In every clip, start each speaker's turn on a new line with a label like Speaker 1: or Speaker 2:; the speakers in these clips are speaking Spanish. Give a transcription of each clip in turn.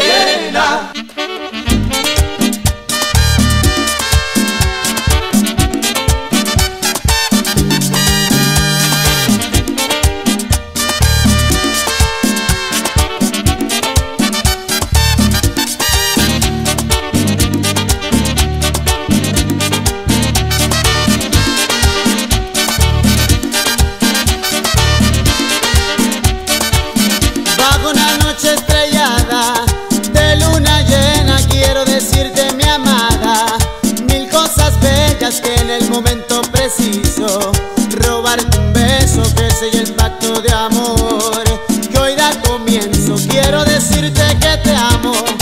Speaker 1: luna.
Speaker 2: en el momento preciso. Robarte un beso que sea el pacto de amor. Que hoy da comienzo, quiero decirte que te amo.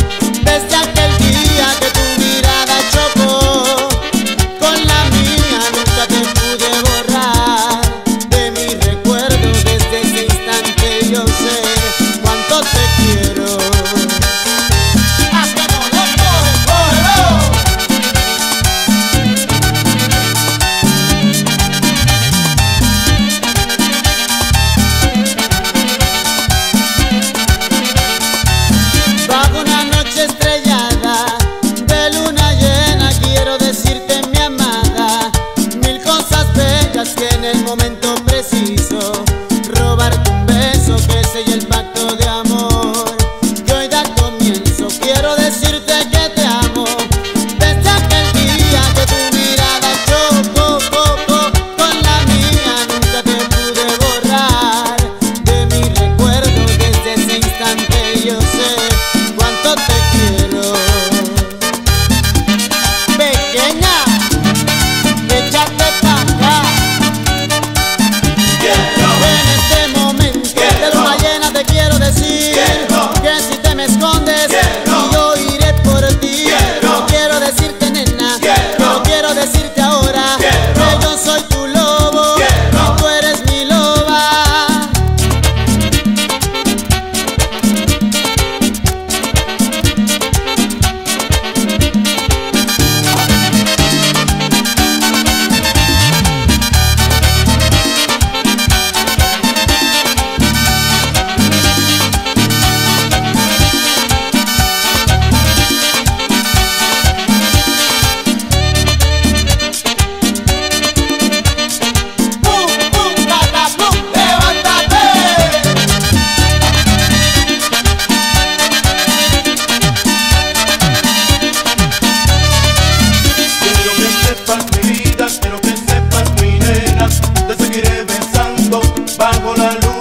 Speaker 2: bajo la
Speaker 1: luz.